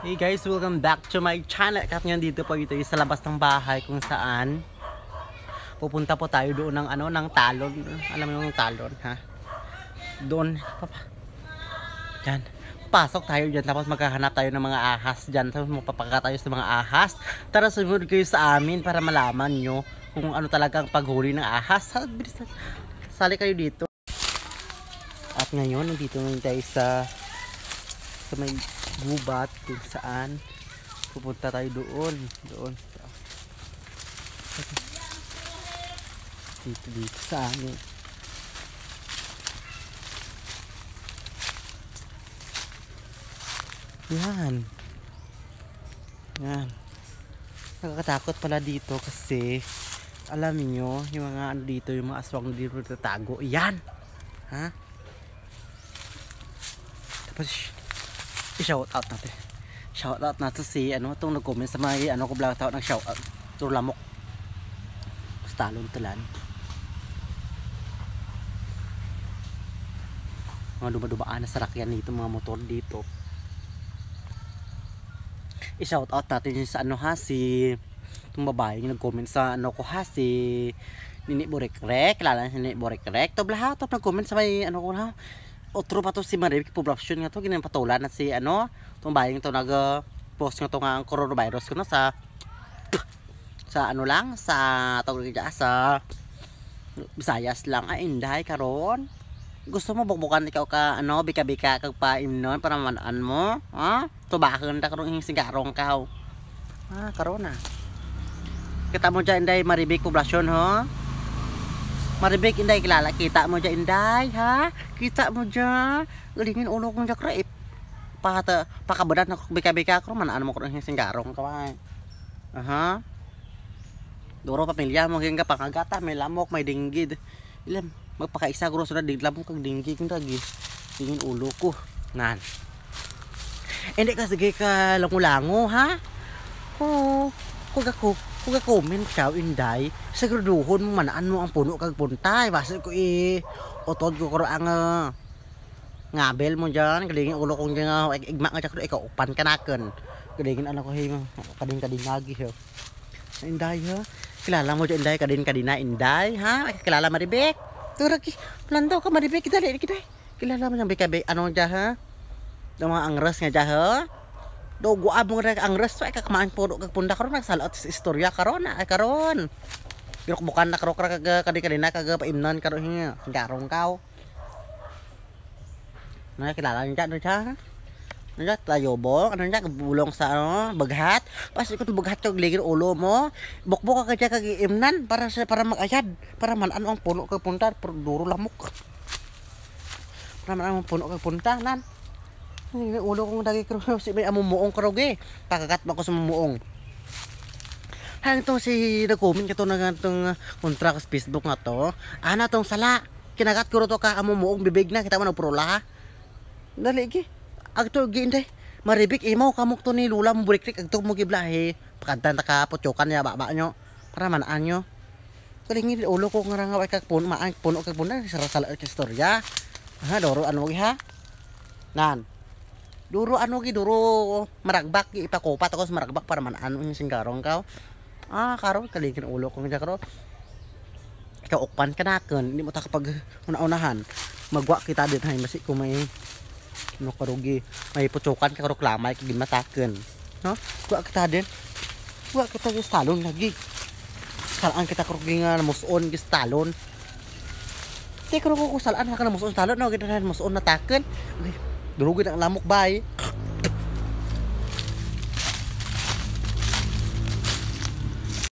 Hey guys, welcome back to my channel. Kat ngayon dito po ito sa labas ng bahay kung saan pupunta po tayo doon ng ano ng talon. Alam mo yung talon, ha? Doon. Papa. Diyan. Pasok tayo dyan tapos maghahanap tayo ng mga ahas dyan. Tapos mapapaka tayo sa mga ahas. Tara sumunod kayo sa amin para malaman nyo kung ano talaga ang paghuli ng ahas. Sali kayo dito. At ngayon, nandito na tayo sa sa may gubat kung saan pupunta tayo doon. Doon. Dito dito sa amin. Yan. Yan. Nakakatakot pala dito kasi alam niyo yung mga ano dito yung mga aswang dito tatago yan. Ha? Tapos i-shout out natin shout out natin si ano itong nag-comment sa mga ano ko vlog tawag ng shout out to lamok talon talan mga dumadubaan na sarakyan dito mga motor dito. I-shout out natin sa ano ha si itong babae yung nag-comment sa ano ko ha si Nini Borikrek kilala si Nini Borikrek to blaha to nag-comment sa may ano ko ha otro pa to si Maribik Poblacion nga to ginapatulan na si ano tong bayang to nag post nga to nga ang coronavirus ko no sa sa ano lang sa tawag ka sa Visayas lang. Ay inday karon. Gusto mo bukbukan ikaw ka ano bika-bika kag paimnon para manaan mo ha? Tubakan ta karon hing sigarong ka ah karon na. Kita mo dyan inday Maribik Poblacion ho Maribik inday kilala kita mo dyan inday ha? Kita mo dyan galingin ulo kong jakra eh pata pakabadan na bika-bika ko man ano mo ko ng singgarong kaway aha. Duro pamilya mo ging ka pangagata may lamok may dinggid ilam magpakaisa guro sa dig lamok kag dinggid kung tagi tingin ulo ko nan hindi ka sige ka langulango ha? Oh kung ako kung comment ka inday siguraduhon mo manaan mo ang puno kag puntay basta ko i otod ko karo ang ngabel mo dyan kalingin ulo kong dyan uh, igma nga dyan ikaw upan ka nakin kalingin anak ko kadin kadin lagi ha inday ha kilala mo dyan inday kadin kadina inday ha kilala maribek turag landaw ka maribek kita dali kita kilala mo dyan bikabe ano dyan ha ng mga angras nga do guab mo rek ang resto ay kakamaan po kag punda karon nagsalot sa istorya karon ay karon Girok bukan na karo kag kadi kadi na kag paimnan karon hiya garong kaw na kilala niya do siya Ano tayo bo? Ano niya bulong sa ano, baghat. Pas ikot baghat kag ligir ulo mo. Bukbok ka kag imnan para sa para magayad, para man ano ang puno kag pero duro lamok. Para man ang puno kag punta nan. Ulo kong dagi kro si may amumuong karoge. Pakakat mo ko sa mumuong. Hang to si nag-comment ka to na itong kontra sa Facebook nga to. Ana tong sala. Kinagat ko to ka amumuong bibig na kita mo nagprola. Dali gi. Agto gi inday. Maribik imaw kamok to ni Lula mo bulikrik agto mo giblahe. Pakanta ta ka potyokan niya baba nyo. Para manaan nyo. Kalingin ulo ko nga nga kag puno maan puno kag puno sa sala ka istorya. Ha doro ano gi ha? Nan. Duro ano gi duro maragbak gi ipakopat ako sa maragbak para man yung singgarong ka. Ah, karo kaligin ulo ko nga karo. Ikaw ukpan ka nakin, hindi mo ta kapag una-unahan. Magwa kita din hay masi ko may no karugi may putsukan ka karo klamay kag mataken. No? Gwa kita din. Gwa kita gi talon lagi. Salaan kita karugi nga muson gi talon. Ti karo ko salaan ka na muson talon no kita muson na taken dulu gue nak lamuk bay